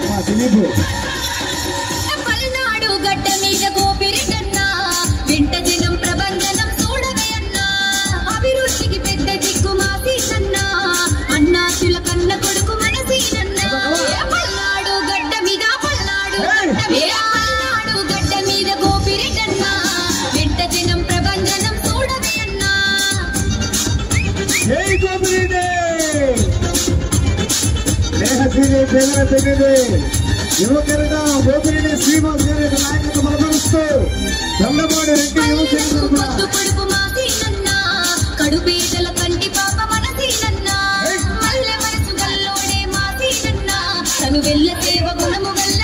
దిలీప్. పల్నాడు గడ్డ మీద గోపిరెడ్డన్నా వెంట జనం ప్రభంజనం చూడవే అన్నా అభివృద్ధికి పెద్ద దిక్కు అన్నాచుల కన్న కొడుకు మనసీనన్నా పల్నాడు గడ్డ మీద పల్నాడు గడ్డ మీద పల్నాడు గడ్డ మీద గోపిరెడ్డన్నా వెంట జనం ప్రభంజనం చూడవే అన్నా. స్నేహశీలి పేదల పెద్దది యువకరగా గోపిరెడ్డి శ్రీనివాస్ గారి యొక్క నాయకత్వం బలపరుస్తూ దండపాడు రెడ్డి యువసేన తరఫున పొద్దు పొడుపు మాసీనన్నా కడుపేదల కంటి పాప మనసీనన్నా మల్లె మనసు గల్లోడే మాసీనన్నా తను వెళ్ళ సేవ గుణము గల్ల